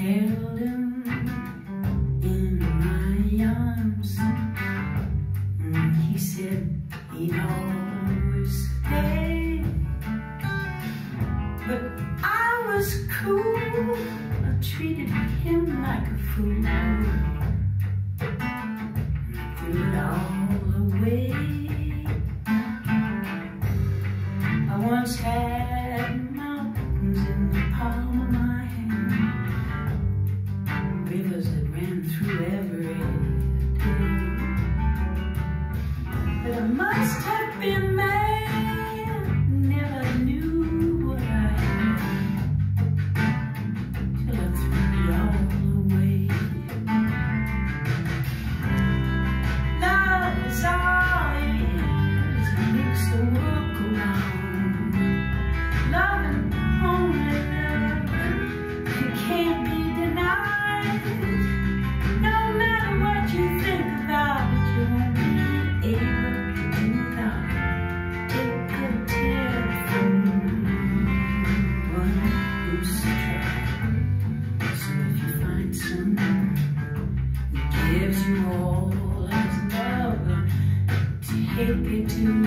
held him in my arms. And he said he'd always stay. But I was cool. I treated him like a fool. And threw it all away. I once had must have been you all as love. Take it to